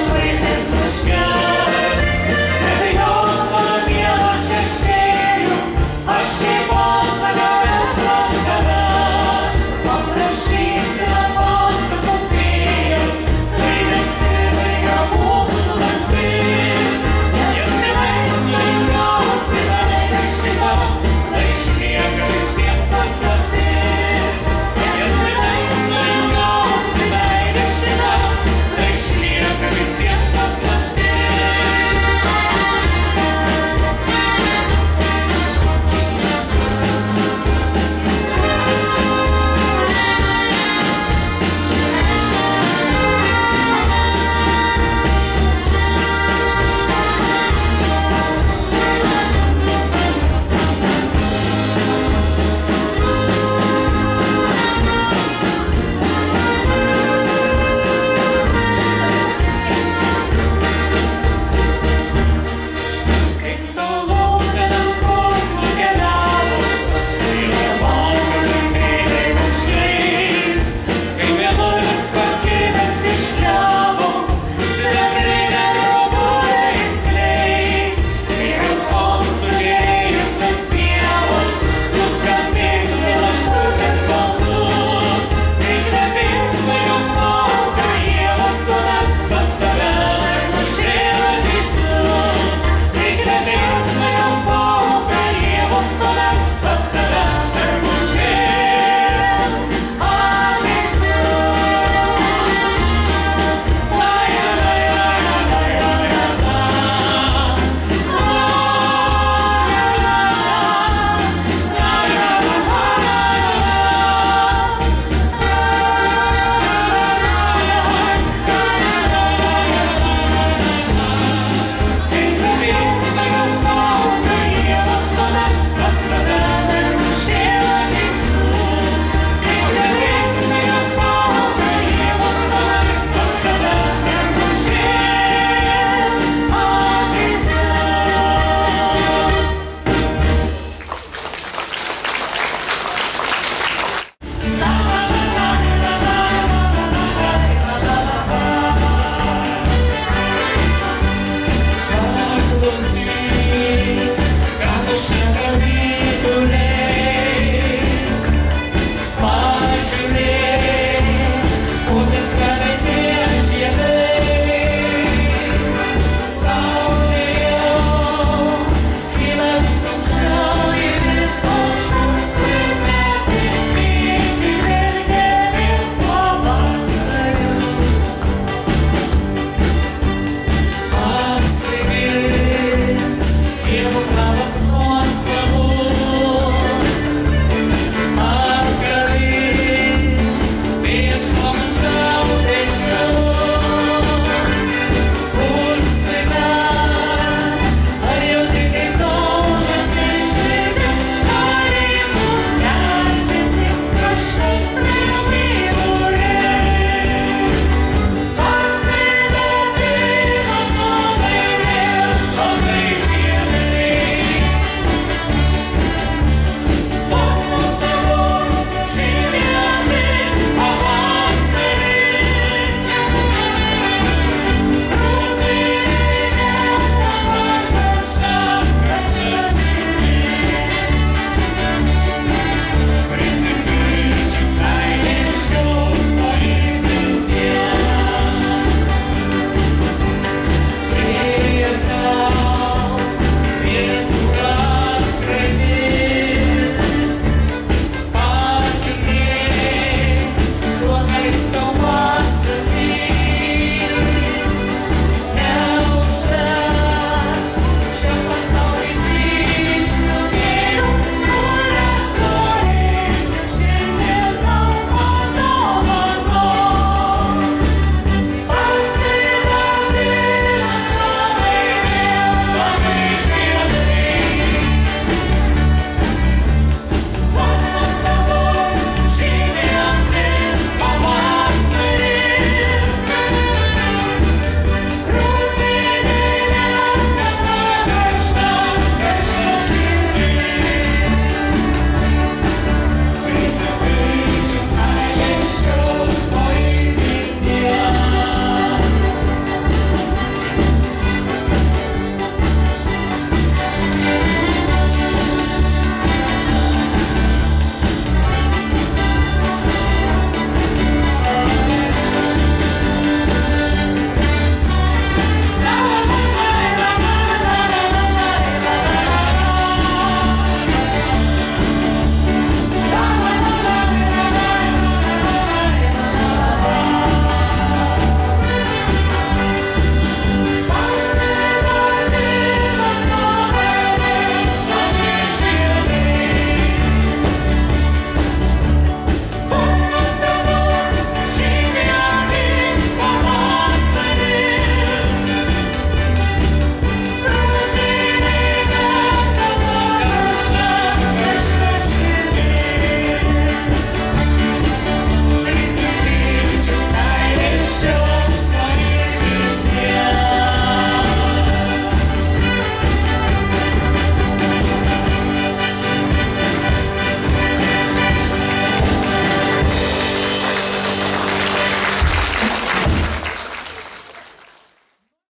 sweetest